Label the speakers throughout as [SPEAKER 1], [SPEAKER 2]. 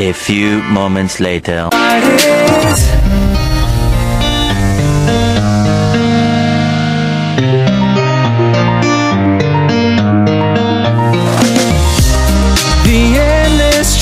[SPEAKER 1] A few moments later.
[SPEAKER 2] The endless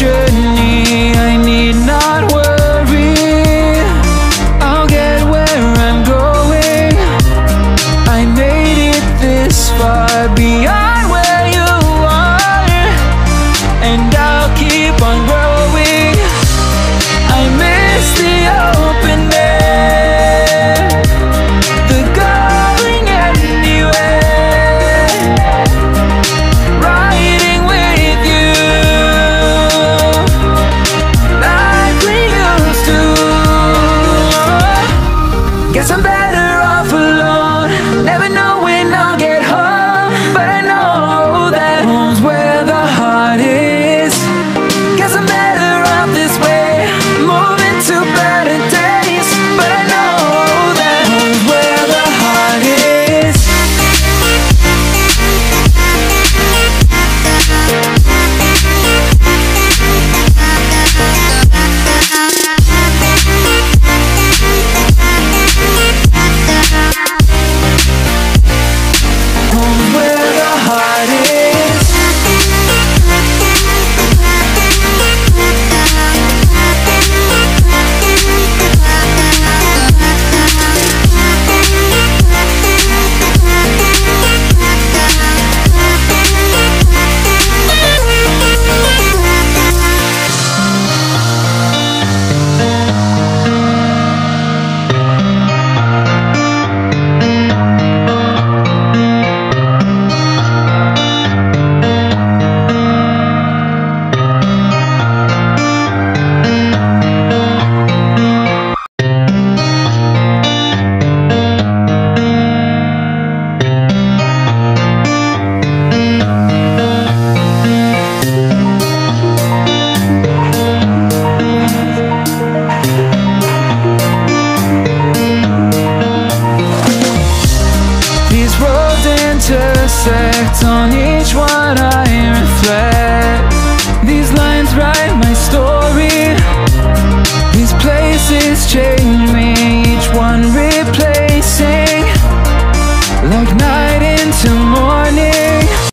[SPEAKER 2] On each one I reflect. These lines write my story. These places change.